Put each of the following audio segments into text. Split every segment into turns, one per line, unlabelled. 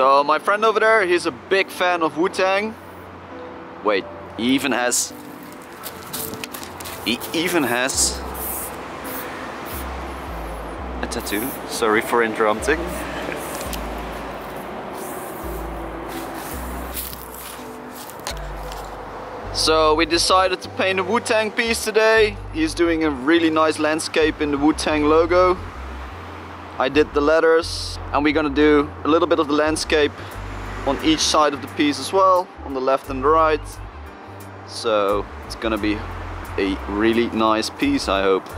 So my friend over there, he's a big fan of Wu-Tang. Wait, he even has... He even has... A tattoo. Sorry for interrupting. So we decided to paint a Wu-Tang piece today. He's doing a really nice landscape in the Wu-Tang logo. I did the letters and we're gonna do a little bit of the landscape on each side of the piece as well, on the left and the right. So it's gonna be a really nice piece I hope.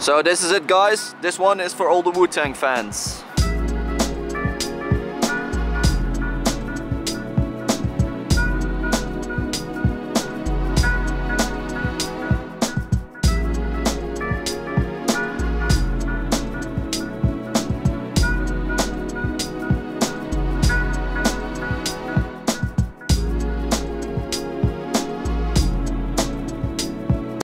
So this is it guys. This one is for all the Wu-Tang fans.